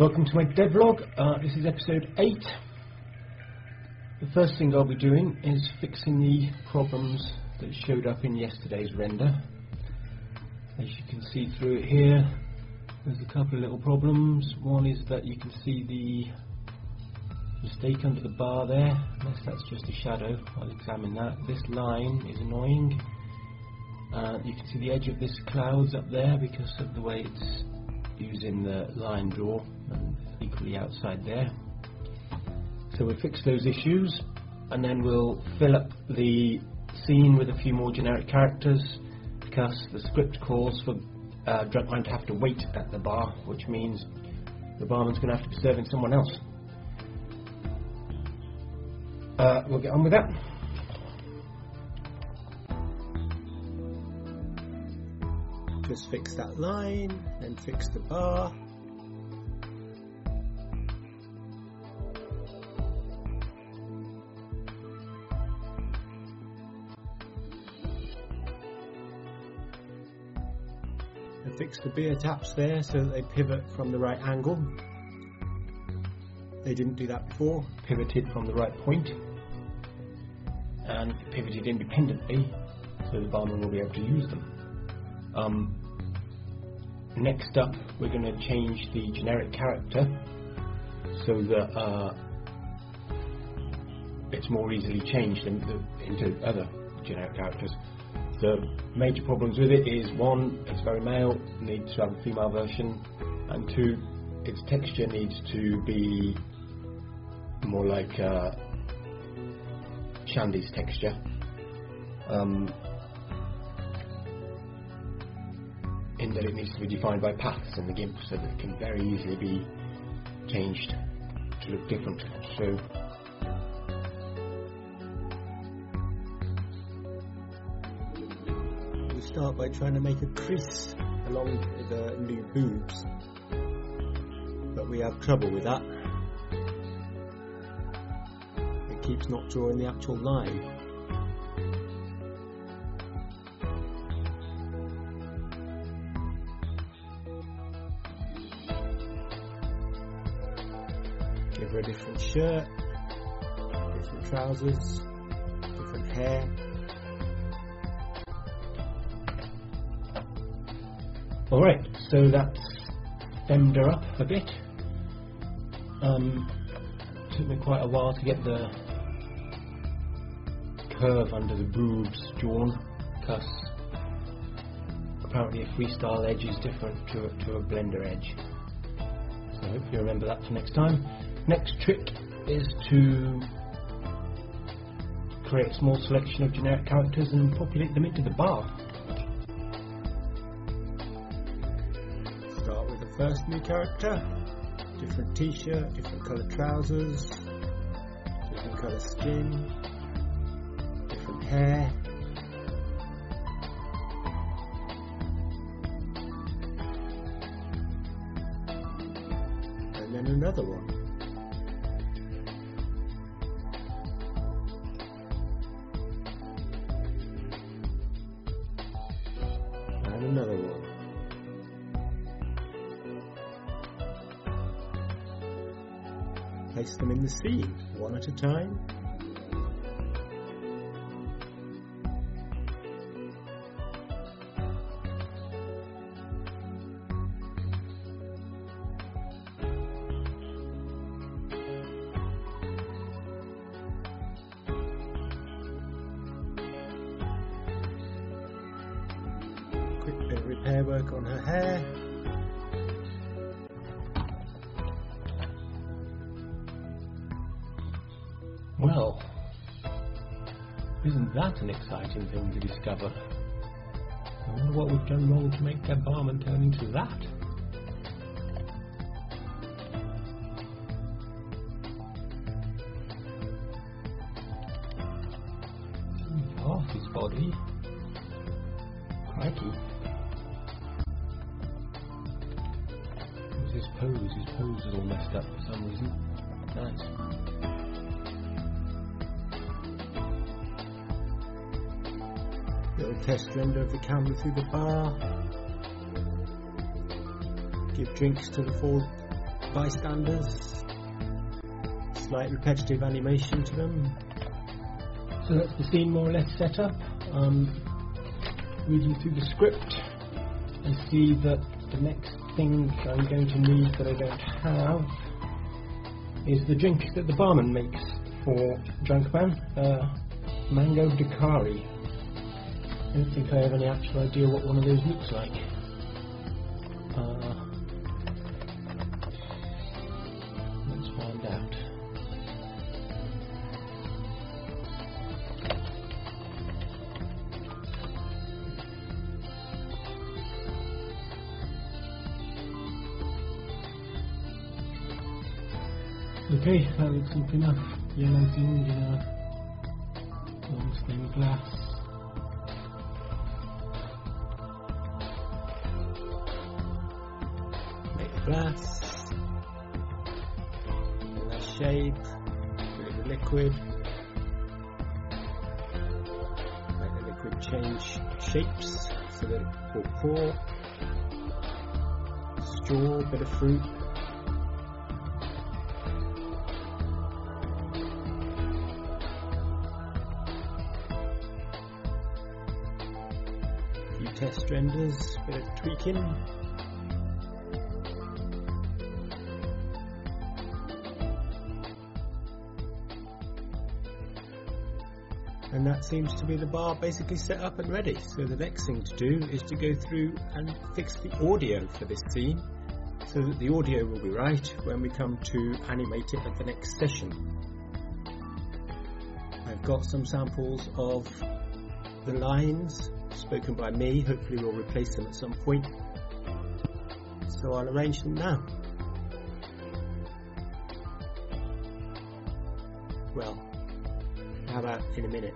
Welcome to my devlog. Uh, this is episode 8. The first thing I'll be doing is fixing the problems that showed up in yesterday's render. As you can see through it here, there's a couple of little problems. One is that you can see the mistake under the bar there, unless that's just a shadow. I'll examine that. This line is annoying. Uh, you can see the edge of this clouds up there because of the way it's using the line draw and equally outside there. So we'll fix those issues and then we'll fill up the scene with a few more generic characters because the script calls for uh, Drunkman to have to wait at the bar, which means the barman's going to have to be serving someone else. Uh, we'll get on with that. Just fix that line, then fix the bar. And fix the beer taps there so that they pivot from the right angle. They didn't do that before. Pivoted from the right point and pivoted independently so the barman will be able to use them. Um, next up, we're going to change the generic character so that uh, it's more easily changed in the, into other generic characters. The major problems with it is one, it's very male, needs to have a female version, and two, its texture needs to be more like uh, Shandy's texture. Um, that it needs to be defined by paths in the GIMP so that it can very easily be changed to look different. So We start by trying to make a crease along the new boobs, but we have trouble with that. It keeps not drawing the actual line. Give her a different shirt, different trousers, different hair. Alright, so that's femmed her up a bit. Um, took me quite a while to get the curve under the boobs drawn because apparently a freestyle edge is different to a, to a blender edge. So I hope you remember that for next time. Next trick is to create a small selection of generic characters and populate them into the bar. Start with the first new character. Different t-shirt, different colour trousers, different colour skin, different hair. And then another one. Place them in the scene, one at a time. Quick bit of repair work on her hair. Well, isn't that an exciting thing to discover? I wonder what we've done wrong to make that barman turn into that. Half his body. Crikey. His pose? His pose is all messed up for some reason. Nice. Little test render of the camera through the bar. Give drinks to the four bystanders, slight repetitive animation to them. So that's the scene more or less set up. Um, reading through the script, I see that the next thing I'm going to need that I don't have is the drink that the barman makes for Drunkman, uh, Mango Daiquiri. I don't think I have any actual idea what one of those looks like. Uh, let's find out. Okay, that looks like enough. Yellow thing in long stained glass. Glass. In that shape. Put in the liquid. Make the liquid change shapes so that it will pour. Straw, bit of fruit. test renders, bit of tweaking. And that seems to be the bar basically set up and ready. So the next thing to do is to go through and fix the audio for this scene so that the audio will be right when we come to animate it at the next session. I've got some samples of the lines spoken by me. Hopefully, we'll replace them at some point. So I'll arrange them now. In a minute?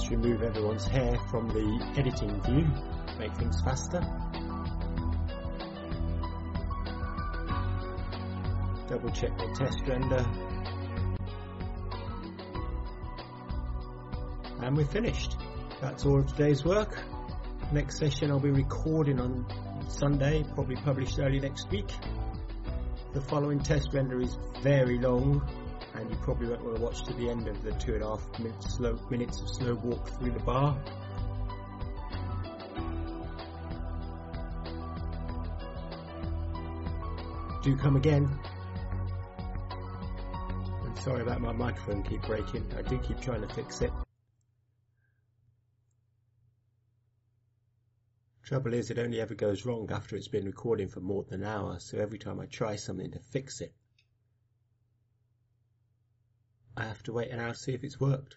Just remove everyone's hair from the editing view, make things faster. Double check the test render. And we're finished. That's all of today's work. Next session I'll be recording on Sunday, probably published early next week. The following test render is very long, and you probably won't want to watch to the end of the two and a half minutes, slow, minutes of slow walk through the bar. Do come again. I'm sorry about my microphone keep breaking. I do keep trying to fix it. Trouble is, it only ever goes wrong after it's been recording for more than an hour, so every time I try something to fix it, I have to wait an hour to see if it's worked.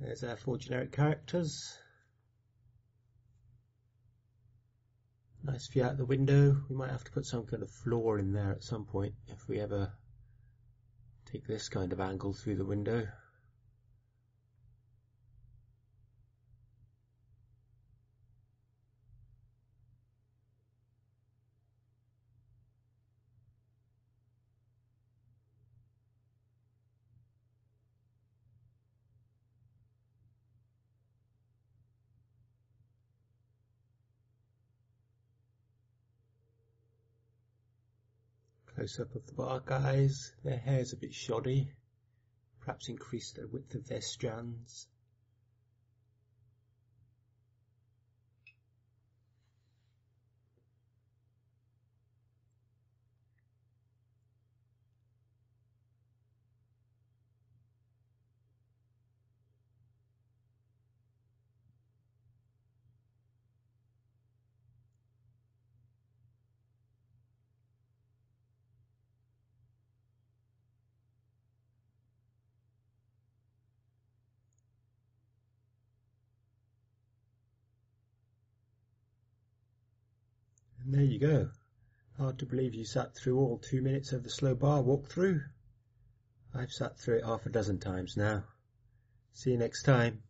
There's our four generic characters. Nice view out the window. We might have to put some kind of floor in there at some point if we ever take this kind of angle through the window. Close up of the bar guys. Their hair's a bit shoddy. Perhaps increase the width of their strands. There you go. Hard to believe you sat through all two minutes of the slow bar walkthrough. I've sat through it half a dozen times now. See you next time.